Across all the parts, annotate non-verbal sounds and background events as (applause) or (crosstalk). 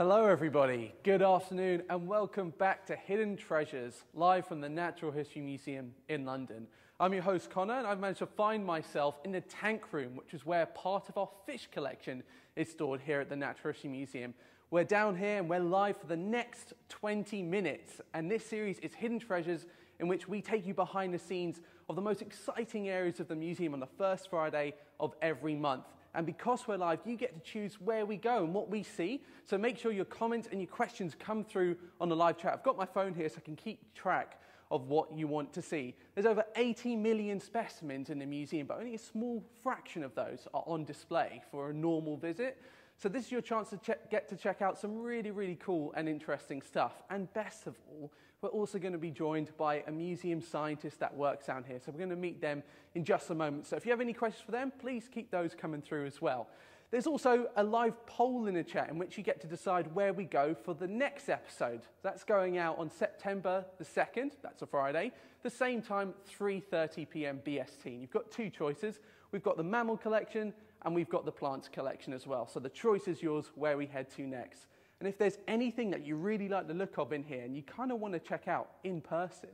Hello, everybody. Good afternoon, and welcome back to Hidden Treasures, live from the Natural History Museum in London. I'm your host, Conor, and I've managed to find myself in the tank room, which is where part of our fish collection is stored here at the Natural History Museum. We're down here and we're live for the next 20 minutes, and this series is Hidden Treasures, in which we take you behind the scenes of the most exciting areas of the museum on the first Friday of every month. And because we're live, you get to choose where we go and what we see. So make sure your comments and your questions come through on the live chat. I've got my phone here so I can keep track of what you want to see. There's over 80 million specimens in the museum, but only a small fraction of those are on display for a normal visit. So this is your chance to get to check out some really, really cool and interesting stuff. And best of all, we're also going to be joined by a museum scientist that works down here. So we're going to meet them in just a moment. So if you have any questions for them, please keep those coming through as well. There's also a live poll in the chat in which you get to decide where we go for the next episode. That's going out on September the 2nd, that's a Friday, the same time, 3:30 p.m. BST. And you've got two choices. We've got the mammal collection and we've got the plants collection as well. So the choice is yours where we head to next. And if there's anything that you really like the look of in here and you kind of want to check out in person,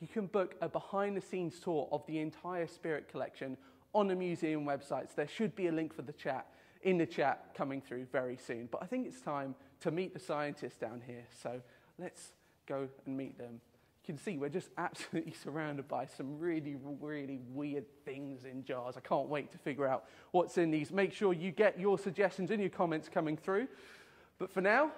you can book a behind the scenes tour of the entire Spirit collection on the museum websites. There should be a link for the chat in the chat coming through very soon. But I think it's time to meet the scientists down here. So let's go and meet them You can see we're just (laughs) absolutely surrounded by some really, really weird things in jars. I can't wait to figure out what's in these. Make sure you get your suggestions and your comments coming through. But for now,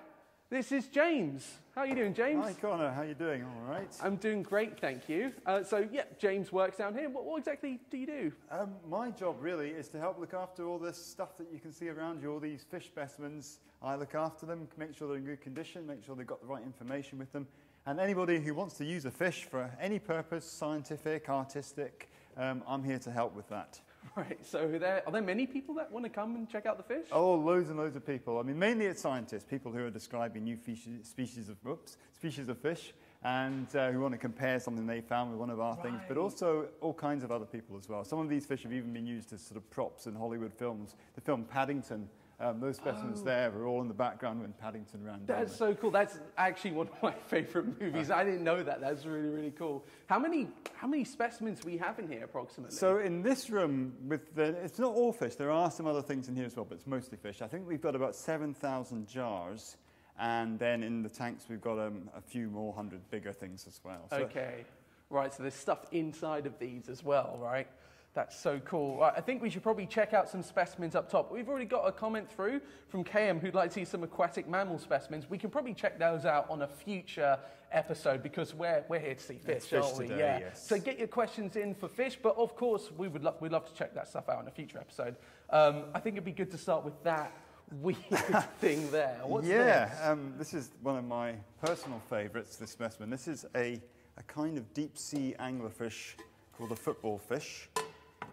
this is James. How are you doing, James? Hi, Conor. How are you doing? All right. I'm doing great, thank you. Uh, so, yeah, James works down here. What, what exactly do you do? Um, my job really is to help look after all this stuff that you can see around you, all these fish specimens. I look after them, make sure they're in good condition, make sure they've got the right information with them, and anybody who wants to use a fish for any purpose, scientific, artistic, um, I'm here to help with that. (laughs) Right, so there, are there many people that want to come and check out the fish? Oh, loads and loads of people. I mean, mainly it's scientists, people who are describing new species of, oops, species of fish and uh, who want to compare something they found with one of our right. things, but also all kinds of other people as well. Some of these fish have even been used as sort of props in Hollywood films. The film Paddington um, those specimens oh. there were all in the background when Paddington ran down. That's so cool. That's actually one of my (laughs) favorite movies. I didn't know that. That's really, really cool. How many, how many specimens we have in here approximately? So in this room, with the, it's not all fish. There are some other things in here as well, but it's mostly fish. I think we've got about 7,000 jars. And then in the tanks, we've got um, a few more hundred bigger things as well. So okay. Right, so there's stuff inside of these as well, right? That's so cool. I think we should probably check out some specimens up top. We've already got a comment through from KM who'd like to see some aquatic mammal specimens. We can probably check those out on a future episode because we're, we're here to see fish, fish aren't we? Today, yeah. Yes. So get your questions in for fish, but of course we would lo- we'd love to check that stuff out in a future episode. Um, I think it'd be good to start with that weird (laughs) thing there. What's yeah, this? Um, this is one of my personal favourites, this specimen. This is a, a kind of deep sea anglerfish called a football fish.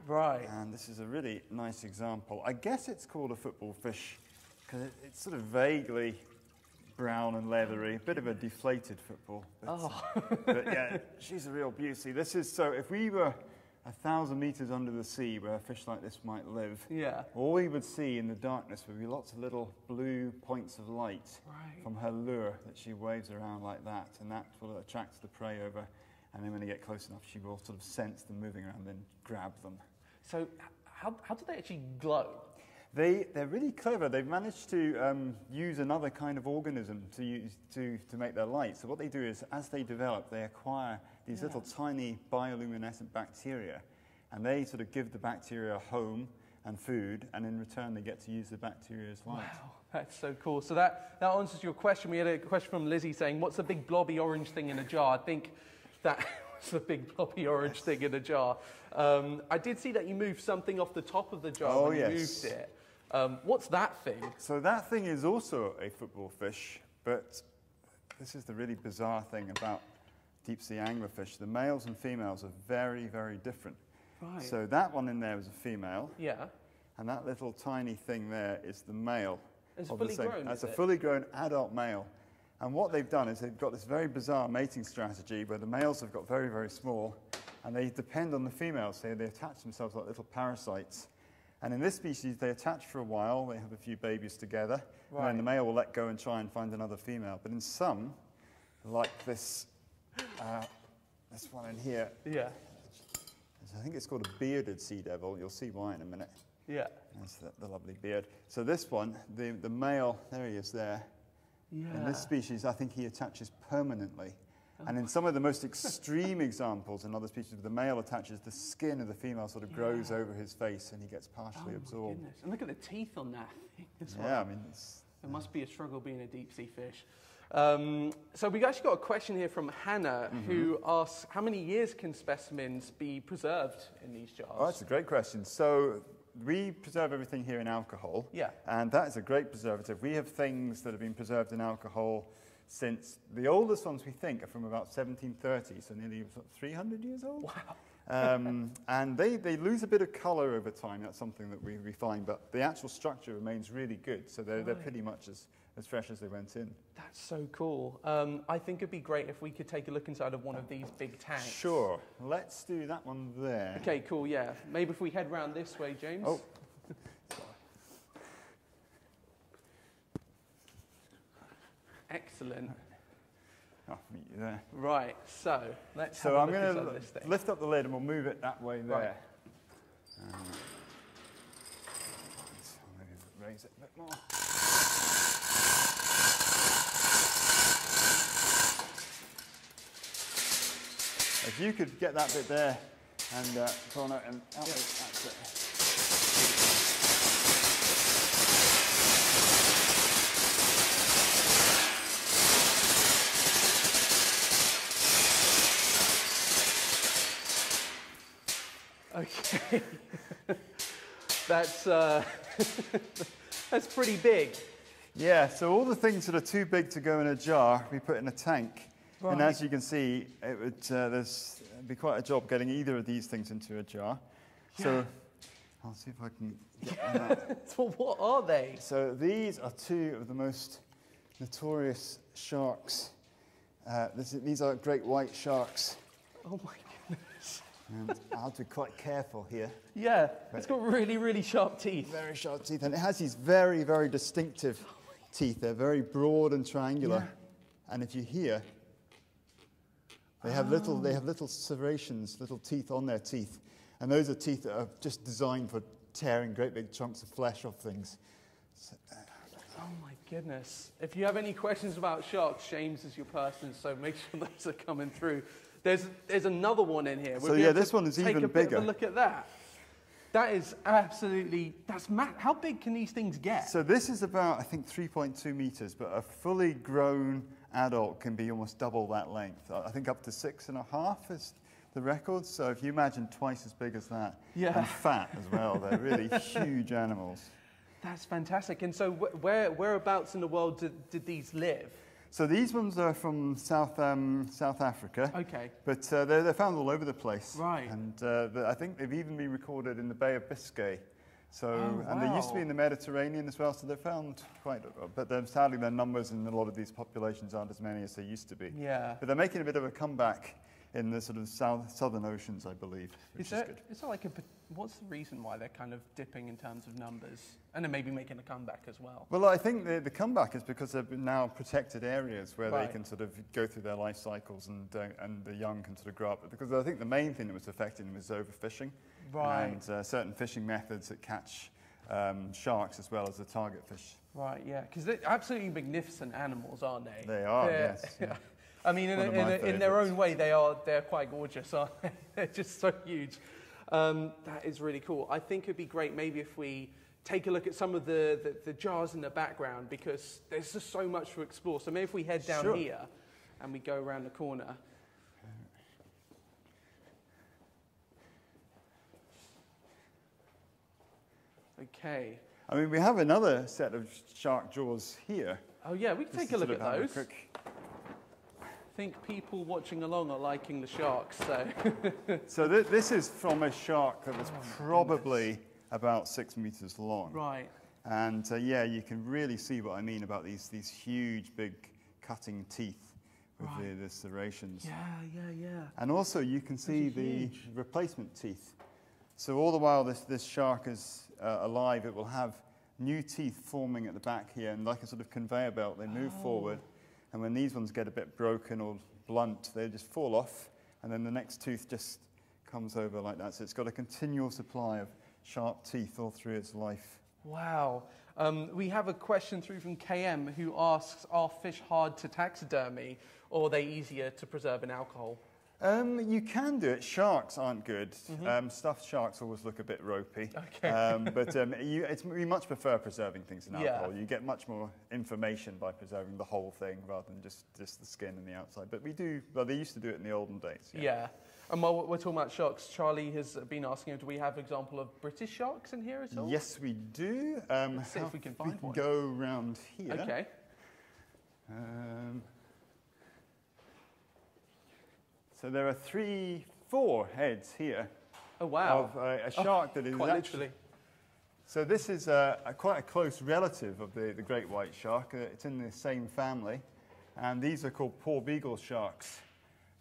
Right. And this is a really nice example. I guess it's called a football fish because it, it's sort of vaguely brown and leathery, a bit of a deflated football. But, oh. (laughs) but yeah, she's a real beauty. This is so if we were a thousand meters under the sea where a fish like this might live, yeah. all we would see in the darkness would be lots of little blue points of light right. from her lure that she waves around like that, and that will attract the prey over. And then when they get close enough, she will sort of sense them moving around, and then grab them. So how, how do they actually glow? They, they're really clever. They've managed to um, use another kind of organism to, use, to, to make their light. So what they do is, as they develop, they acquire these yeah. little tiny bioluminescent bacteria, and they sort of give the bacteria a home and food, and in return they get to use the bacteria's light. Wow, (laughs) that's so cool. So that, that answers your question. We had a question from Lizzie saying, what's the big blobby orange thing in a jar? I think that It's (laughs) the big floppy orange thing in a jar. Um, I did see that you moved something off the top of the jar oh, when yes. moved it. Um, what's that thing? So that thing is also a football fish, but this is the really bizarre thing about deep sea anglerfish. The males and females are very, very different. Right. So that one in there is a female. Yeah. And that little tiny thing there is the male. It's fully grown. That's a fully grown adult male. And what they've done is they've got this very bizarre mating strategy where the males have got very, very small and they depend on the females. So they attach themselves like little parasites. And in this species, they attach for a while, they have a few babies together, and then the male will let go and try and find another female. But in some, like this, uh, this one in here, Yeah. I think it's called a bearded sea devil. You'll see why in a minute. Yeah. That's the, the lovely beard. So this one, the, the male, there he is there. Yeah. In this species, I think he attaches permanently. And in some of the most (laughs) extreme examples, in other species, the male attaches, the skin of the female sort of grows over his face and he gets Oh partially my absorbed. goodness. And look at the teeth on that thing as Yeah, well. I mean, it's, It must be a struggle being a deep sea fish. Um, so we've actually got a question here from Hannah who asks, how many years can specimens be preserved in these jars? oh, that's a great question. So we preserve everything here in alcohol. Yeah. And that is a great preservative. We have things that have been preserved in alcohol since the oldest ones we think are from about 1730, so nearly 300 years old. Wow. (laughs) Um, and they, they lose a bit of colour over time. That's something that we, we find. But the actual structure remains really good. So they're, they're pretty much as, as fresh as they went in. That's so cool. Um, I think it'd be great if we could take a look inside of one of these big tanks. Sure. Let's do that one there. Okay, cool, yeah. Maybe if we head round this way, James. Oh. (laughs) Excellent. I'll meet you there. Right, so let's So I'm going to lift up the lid and we'll move it that way there. Right. Um, so maybe raise it a bit more. If you could get that bit there and uh, drawn out and out, that's it. Okay. (laughs) that's, uh, (laughs) that's pretty big. Yeah, so all the things that are too big to go in a jar, we put in a tank. And as you can see, it would uh, there's it'd be quite a job getting either of these things into a jar. So I'll see if I can get. (laughs) So what are they? So these are two of the most notorious sharks. Uh, this, these are great white sharks. Oh my goodness. And I have to be quite careful here. Yeah, it's got really, really sharp teeth. Very sharp teeth. And it has these very, very distinctive teeth. They're very broad and triangular. And if you hear, they have little, they have little serrations, little teeth on their teeth. And those are teeth that are just designed for tearing great big chunks of flesh off things. Oh my goodness. If you have any questions about sharks, James is your person, so make sure (laughs) those are coming through. There's, there's another one in here. So, We'll be yeah, this one is take even a bit bigger. Of a look at that. That is absolutely, that's ma- How big can these things get? So this is about, I think, 3.2 meters, but a fully grown adult can be almost double that length. I think up to six and a half is the record. So if you imagine twice as big as that, Yeah. and fat as well, they're really (laughs) huge animals. That's fantastic. And so, wh- where, whereabouts in the world did, did these live? So these ones are from South, um, South Africa, Okay. but uh, they're, they're found all over the place. Right. And uh, I think they've even been recorded in the Bay of Biscay. So, Oh, and they used to be in the Mediterranean as well, so they're found quite, but then sadly their numbers in a lot of these populations aren't as many as they used to be. Yeah. But they're making a bit of a comeback in the sort of south, southern oceans, I believe, which Is is, there, good. is there like a, what's the reason why they're kind of dipping in terms of numbers? And then maybe making a comeback as well. Well, I think the, the comeback is because they're now protected areas where Right. they can sort of go through their life cycles and, uh, and the young can sort of grow up. Because I think the main thing that was affecting them was overfishing Right. and uh, certain fishing methods that catch um, sharks as well as the target fish. Right, yeah, because they're absolutely magnificent animals, aren't they? They are, They're- yes. yeah. (laughs) I mean, in, a, in, a, in their own way, they are they're quite gorgeous, aren't they? (laughs) they're just so huge. Um, that is really cool. I think it'd be great maybe if we take a look at some of the, the, the jars in the background because there's just so much to explore. So maybe if we head down Sure. here and we go around the corner. Okay. I mean, we have another set of shark jaws here. Oh yeah, we can Just take a look at have a those. quick- think people watching along are liking the sharks, so (laughs) So th- this is from a shark that was Oh, probably about six meters long. right. And uh, yeah, you can really see what I mean about these, these huge, big cutting teeth with Right. the, the serrations. Yeah, yeah, yeah. And also, you can see the replacement teeth. So all the while, this, this shark is, uh, alive, it will have new teeth forming at the back here, and like a sort of conveyor belt, they move Oh. forward. And when these ones get a bit broken or blunt, they just fall off, and then the next tooth just comes over like that. So it's got a continual supply of sharp teeth all through its life. Wow. Um, we have a question through from KM who asks Are fish hard to taxidermy or are they easier to preserve in alcohol? Um, you can do it. Sharks aren't good. Um, stuffed sharks always look a bit ropey. Okay. Um, but um, (laughs) you, it's, we much prefer preserving things in Yeah. alcohol. You get much more information by preserving the whole thing rather than just, just the skin and the outside. But we do, well, they used to do it in the olden days. Yeah. And while we're talking about sharks, Charlie has been asking, do we have an example of British sharks in here at all? Yes, we do. Um, Let's see if we can find one. go round here. Okay. Um, so there are three, four heads here Oh, wow. of uh, a shark that is Quite actually. literally. So this is a, a quite a close relative of the, the great white shark. Uh, it's in the same family, and these are called porbeagle sharks.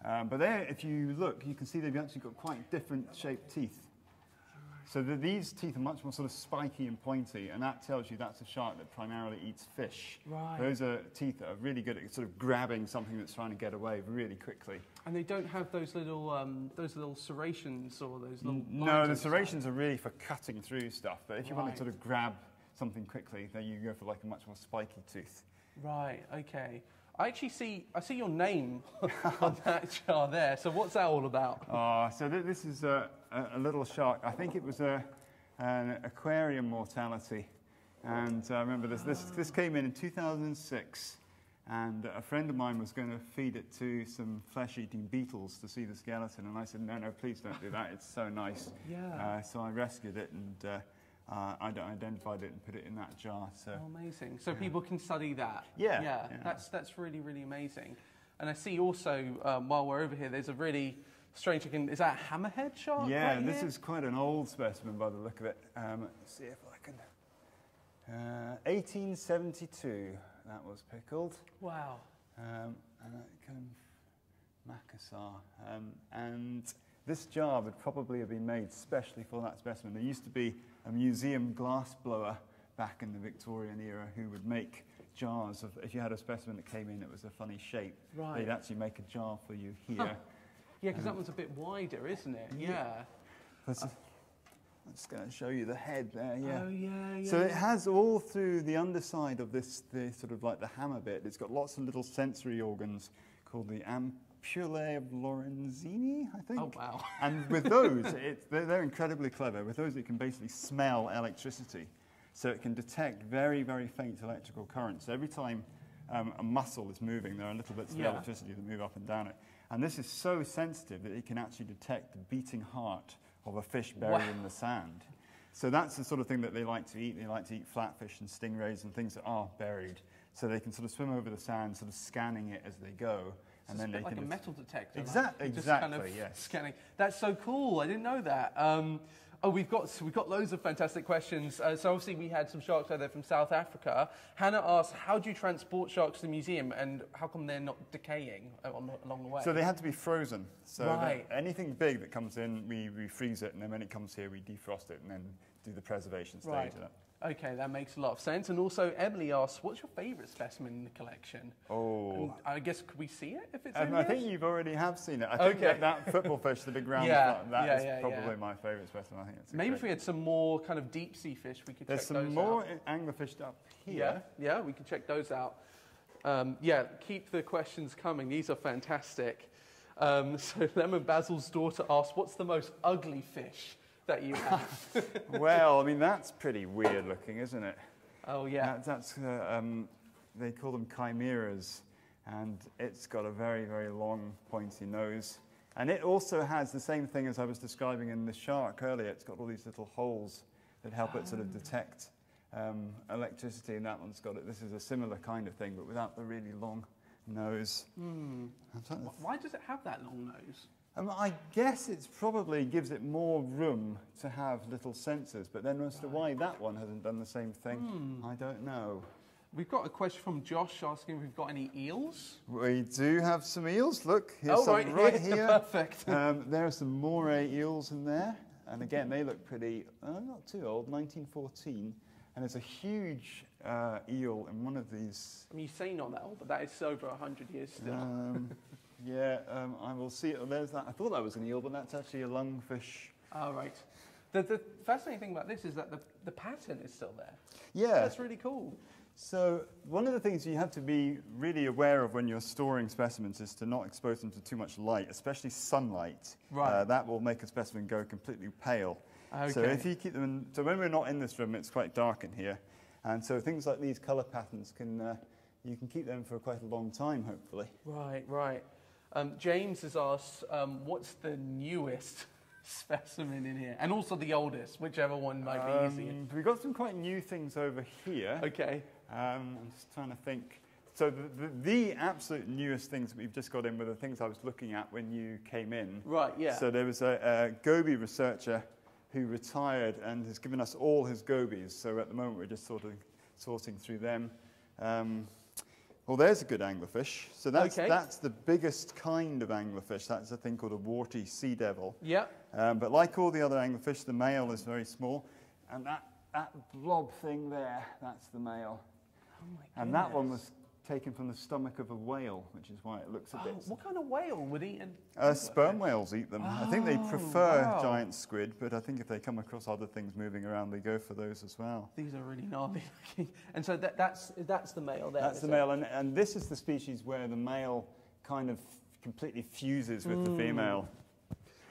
Um, but there, if you look, you can see they've actually got quite different shaped teeth. So the, these teeth are much more sort of spiky and pointy, and that tells you that's a shark that primarily eats fish. Right. Those are teeth that are really good at sort of grabbing something that's trying to get away really quickly. And they don't have those little, um, those little serrations or those little. No, the on side. serrations are really for cutting through stuff. But if you want to sort of grab something quickly, then you go for like a much more spiky tooth. Right. Okay. I actually see. I see your name (laughs) on that jar there. So what's that all about? Ah, so th- this is a, a, a little shark. I think it was a, an aquarium mortality. And I remember this, this, this came in in 2006. And a friend of mine was going to feed it to some flesh eating beetles to see the skeleton. And I said, no, no, please don't do that. It's so nice. Yeah. Uh, so I rescued it and uh, uh, I identified it and put it in that jar. So. Oh, amazing. So people can study that. Yeah, Yeah. yeah. That's that's really really amazing. And I see also um, while we're over here, there's a really strange looking. Is that a hammerhead shark? Yeah, right this is quite an old specimen by the look of it. Um, let's see if I can. Uh, 1872, that was pickled. Wow. Um, and that kind of Makassar. Um, and this jar would probably have been made specially for that specimen. There used to be a museum glass blower back in the Victorian era who would make jars of, if you had a specimen that came in that was a funny shape, Right. they'd actually make a jar for you here. Huh. Yeah, because that um, one's a bit wider, isn't it? Yeah. Let's, I'm just going to show you the head there, yeah. Oh yeah. yeah So it has all through the underside of this, the sort of like the hammer bit, it's got lots of little sensory organs called the ampullae of Lorenzini, I think. Oh wow. (laughs) And with those, they're, they're incredibly clever. With those, it can basically smell electricity. So it can detect very, very faint electrical currents. So every time um, a muscle is moving, there are little bits of Yeah. electricity that move up and down it. And this is so sensitive that it can actually detect the beating heart of a fish buried Wow. in the sand. So that's the sort of thing that they like to eat. They like to eat flatfish and stingrays and things that are buried. So they can sort of swim over the sand, sort of scanning it as they go. And then they like can a metal detector. Exact- like, just kind of exactly, yes. Scanning. That's so cool. I didn't know that. Um, oh, we've got we've got loads of fantastic questions. Uh, so obviously we had some sharks over there from South Africa. Hannah asked, "How do you transport sharks to the museum, and how come they're not decaying uh, along the way?" So they had to be frozen. So Right. anything big that comes in, we, we freeze it, and then when it comes here, we defrost it, and then do the preservation stage Right. Okay, that makes a lot of sense. And also, Emily asks, "What's your favourite specimen in the collection?" And Oh. I guess could we see it if it's Um, I think you've already have seen it. I think Okay. that, that football fish, the (laughs) big round Yeah, flat, that yeah, is yeah, probably yeah. my favourite specimen. I think it's Maybe great- if we had some more kind of deep sea fish, we could There's check some those more out. anglerfish up Yeah, here. yeah, we can check those out. Um, yeah, keep the questions coming. These are fantastic. Um, (laughs) so Lemon Basil's daughter asks, "What's the most ugly fish that you have?" (laughs) well, I mean, that's pretty weird looking, isn't it? oh yeah, That, that's, uh, um, they call them chimeras, and it's got a very, very long, pointy nose. And it also has the same thing as I was describing in the shark earlier. It's got all these little holes that help it sort of detect um, electricity, and that one's got it. This is a similar kind of thing, but without the really long nose. I'm trying to Wh- Why does it have that long nose? Um, I guess it probably gives it more room to have little sensors, but then as to why that one hasn't done the same thing, Hmm. I don't know. We've got a question from Josh asking if we've got any eels. We do have some eels. Look, here's oh, some right, right here. here. Perfect. (laughs) um, there are some moray eels in there. And again, they look pretty, uh, not too old, 1914. And there's a huge uh, eel in one of these. I mean, you say not that old, but that is over 100 years still. Um, (laughs) yeah, um, I will see it. There's that. I thought that was an eel, but that's actually a lungfish. Oh, right. The, the fascinating thing about this is that the, the pattern is still there. Yeah. That's really cool. So one of the things you have to be really aware of when you're storing specimens is to not expose them to too much light, especially sunlight. Right. Uh, that will make a specimen go completely pale. Okay. So if you keep them, in, so when we're not in this room, it's quite dark in here, and so things like these color patterns can, uh, you can keep them for quite a long time, hopefully. Right, right. Um, James has asked, um, what's the newest (laughs) specimen in here? And also the oldest, whichever one might be easier. Um, we've got some quite new things over here. Okay. Um, I'm just trying to think. So the, the, the absolute newest things that we've just got in were the things I was looking at when you came in. Right, yeah. So there was a, a goby researcher who retired and has given us all his gobies. So at the moment we're just sort of sorting through them. Um, well, there's a good anglerfish. So that's, Okay. that's the biggest kind of anglerfish. That's a thing called a warty sea devil. yeah. Um, but like all the other anglerfish, the male is very small. And that, that blob thing there, that's the male. Oh my And that one was taken from the stomach of a whale, which is why it looks a Oh, bit. what kind of whale would eat an Uh, sperm whales eat them. I think they Oh, prefer wow. giant squid, but I think if they come across other things moving around, they go for those as well. These are really gnarly looking. And so that, that's, that's the male there. That's the it? male, and, and this is the species where the male kind of completely fuses with the Mm. female.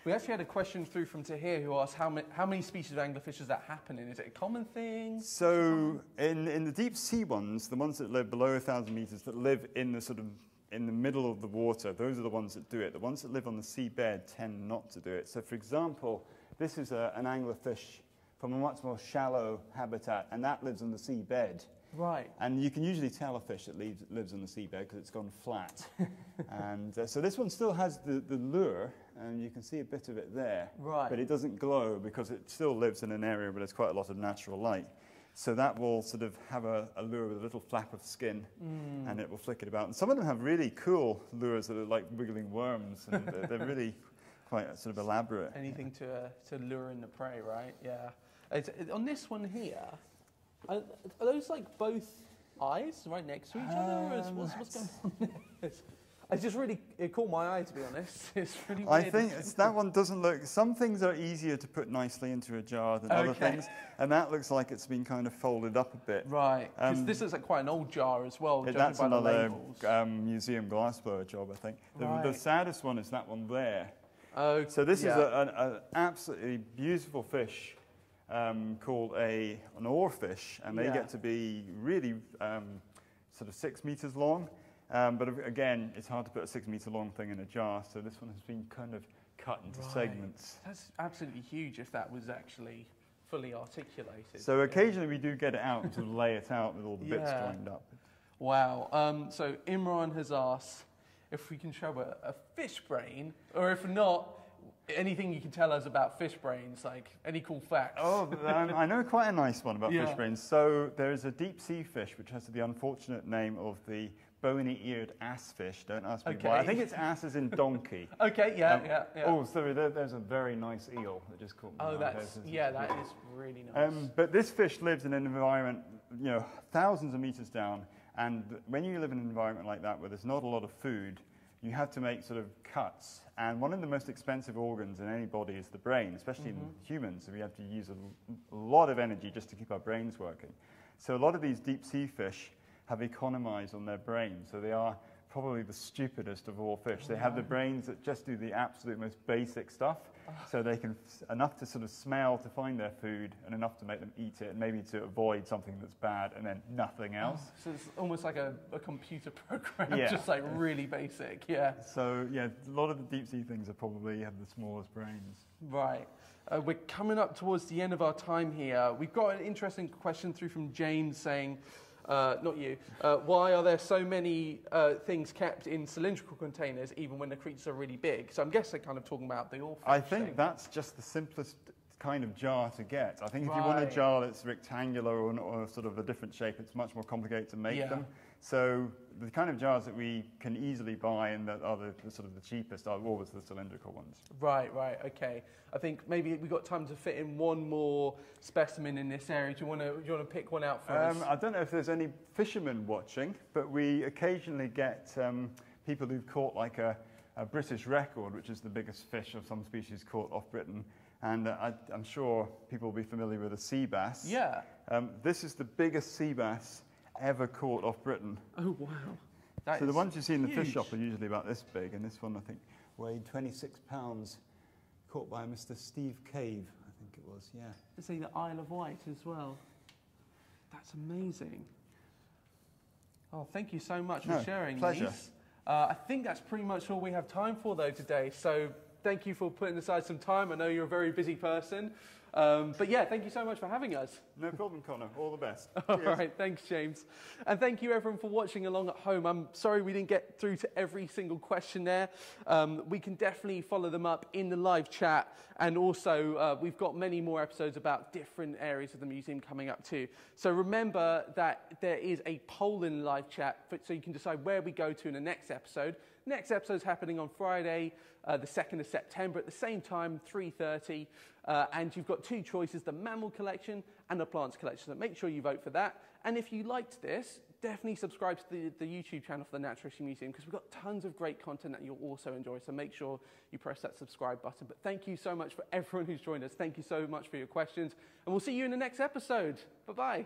We actually had a question through from Tahir who asked how, ma- how many species of anglerfish does that happen in? Is it a common thing? So in, in the deep sea ones, the ones that live below 1,000 meters, that live in the sort of in the middle of the water, those are the ones that do it. The ones that live on the seabed tend not to do it. So for example, this is a, an anglerfish from a much more shallow habitat, and that lives on the seabed. Right. And you can usually tell a fish that leaves, lives on the seabed because it's gone flat. (laughs) and uh, so this one still has the, the lure, and you can see a bit of it there. Right. But it doesn't glow because it still lives in an area where there's quite a lot of natural light. So that will sort of have a, a lure with a little flap of skin, Mm. and it will flick it about. And some of them have really cool lures that are like wiggling worms, and they're, they're (laughs) really quite sort of elaborate. Anything to, uh, to lure in the prey, right? Yeah. It's, it- on this one here, are, are those like both eyes right next to each other? Or is, Um, what's, what's going on there? It's just really, it caught my eye to be honest. (laughs) It's really weird. I think it's, that one doesn't look. Some things are easier to put nicely into a jar than other things, and that looks like it's been kind of folded up a bit. Right. Because Um, this looks like quite an old jar as well, Yeah, that's by another um, museum glassblower job, I think. The, the saddest one is that one there. oh, So this yeah. is an absolutely beautiful fish um, called a, an oarfish, and they Yeah. get to be really um, sort of six meters long. Um, but again, it's hard to put a six meter long thing in a jar, so this one has been kind of cut into Right. segments. That's absolutely huge if that was actually fully articulated. So Yeah. occasionally we do get it out of lay it out with all the bits Yeah. joined up. Wow. Um, so Imran has asked if we can show a, a fish brain, or if not, anything you can tell us about fish brains, like any cool facts. Oh, I know quite a nice one about Yeah. fish brains. So there is a deep sea fish which has the unfortunate name of the bony-eared ass fish. Don't ask me why. I think it's ass as in donkey. (laughs) Okay. Yeah. Um, yeah. Yeah. Oh, sorry, there, there's a very nice eel that just caught me. Oh, that's yeah. That is really nice. Um, but this fish lives in an environment, you know, thousands of meters down. And when you live in an environment like that where there's not a lot of food, you have to make sort of cuts. And one of the most expensive organs in any body is the brain, especially in humans. So we have to use a, a lot of energy just to keep our brains working. So a lot of these deep sea fish have economized on their brains. So they are probably the stupidest of all fish. They have the brains that just do the absolute most basic stuff. So they can, enough to sort of smell to find their food and enough to make them eat it and maybe to avoid something that's bad and then nothing else. so it's almost like a, a computer (laughs) program, Yeah. just like really basic. Yeah. So yeah, a lot of the deep sea things are probably have the smallest brains. Right. Uh, we're coming up towards the end of our time here. We've got an interesting question through from James saying, uh, not you, uh, why are there so many uh, things kept in cylindrical containers even when the creatures are really big? So I'm guessing they're kind of talking about the oarfish I think thing. that's just the simplest kind of jar to get. I think if you want a jar that's rectangular or, or sort of a different shape, it's much more complicated to make Yeah. them. So the kind of jars that we can easily buy and that are the, the sort of the cheapest are always the cylindrical ones. Right, right, okay. I think maybe we've got time to fit in one more specimen in this area. Do you want to, do you want to pick one out for Um, us? I don't know if there's any fishermen watching, but we occasionally get um, people who've caught like a, a British record, which is the biggest fish of some species caught off Britain. And uh, I, I'm sure people will be familiar with a sea bass. Yeah. Um, this is the biggest sea bass ever caught off Britain. Oh, wow. That so the ones you see in the fish shop are usually about this big, and this one I think weighed 26 pounds, caught by Mr. Steve Cave, I think it was. Yeah. Let's say the Isle of Wight as well. That's amazing. Oh, thank you so much No, for sharing pleasure. these. Uh, I think that's pretty much all we have time for though today. So thank you for putting aside some time. I know you're a very busy person. Um, but yeah, thank you so much for having us. No problem, Conor. All the best. (laughs) All Cheers. right, thanks, James. And thank you, everyone, for watching along at home. I'm sorry we didn't get through to every single question there. Um, we can definitely follow them up in the live chat. And also, uh, we've got many more episodes about different areas of the museum coming up too. So remember that there is a poll in the live chat for, so you can decide where we go to in the next episode. Next episode is happening on Friday, uh, the 2nd of September at the same time, 3.30. Uh, and you've got two choices, the mammal collection and the plants collection. So make sure you vote for that. And if you liked this, definitely subscribe to the, the YouTube channel for the Natural History Museum because we've got tons of great content that you'll also enjoy. So make sure you press that subscribe button. But thank you so much for everyone who's joined us. Thank you so much for your questions. And we'll see you in the next episode. Bye-bye.